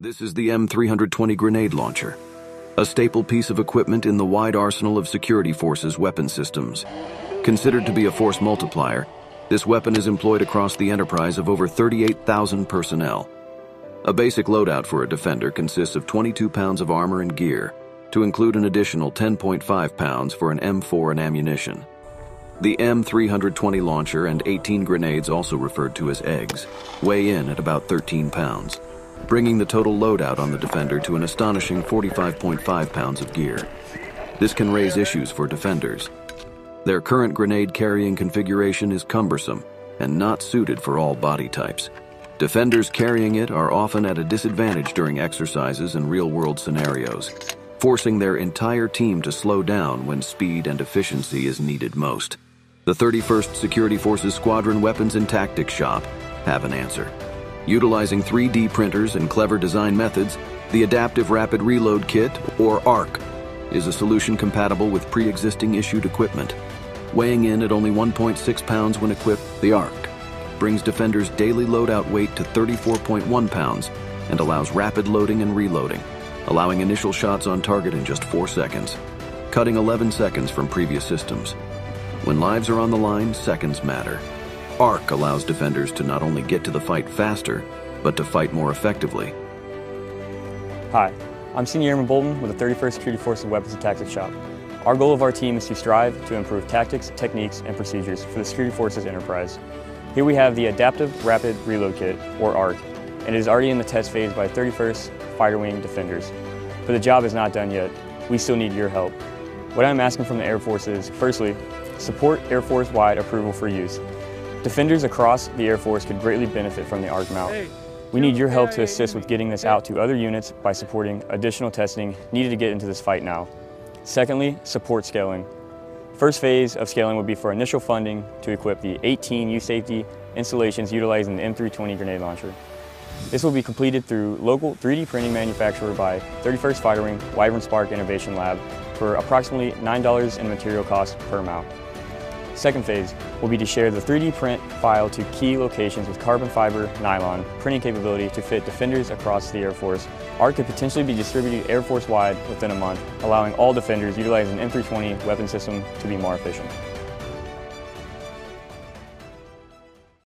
This is the M320 grenade launcher, a staple piece of equipment in the wide arsenal of security forces weapon systems. Considered to be a force multiplier, this weapon is employed across the enterprise of over 38,000 personnel. A basic loadout for a defender consists of 22 pounds of armor and gear, to include an additional 10.5 pounds for an M4 and ammunition. The M320 launcher and 18 grenades, also referred to as eggs, weigh in at about 13 pounds bringing the total loadout on the Defender to an astonishing 45.5 pounds of gear. This can raise issues for defenders. Their current grenade carrying configuration is cumbersome and not suited for all body types. Defenders carrying it are often at a disadvantage during exercises and real world scenarios, forcing their entire team to slow down when speed and efficiency is needed most. The 31st Security Forces Squadron Weapons and Tactics Shop have an answer. Utilizing 3D printers and clever design methods, the Adaptive Rapid Reload Kit, or ARC, is a solution compatible with pre existing issued equipment. Weighing in at only 1.6 pounds when equipped, the ARC brings Defender's daily loadout weight to 34.1 pounds and allows rapid loading and reloading, allowing initial shots on target in just 4 seconds, cutting 11 seconds from previous systems. When lives are on the line, seconds matter. ARC allows defenders to not only get to the fight faster, but to fight more effectively. Hi, I'm Senior Airman Bolton with the 31st Security Forces Weapons and Tactics Shop. Our goal of our team is to strive to improve tactics, techniques, and procedures for the Security Forces enterprise. Here we have the Adaptive Rapid Reload Kit, or ARC, and it is already in the test phase by 31st Fighter Wing Defenders. But the job is not done yet. We still need your help. What I'm asking from the Air Force is, firstly, support Air Force-wide approval for use. Defenders across the Air Force could greatly benefit from the ARC mount. We need your help to assist with getting this out to other units by supporting additional testing needed to get into this fight now. Secondly, support scaling. First phase of scaling would be for initial funding to equip the 18 USAFE installations utilizing the M320 grenade launcher. This will be completed through local 3D printing manufacturer by 31st Fighter Wing Wyvern Spark Innovation Lab for approximately $9 in material cost per mount. Second phase will be to share the 3D print file to key locations with carbon fiber nylon printing capability to fit defenders across the Air Force. ARC could potentially be distributed Air Force wide within a month, allowing all defenders utilizing an M320 weapon system to be more efficient.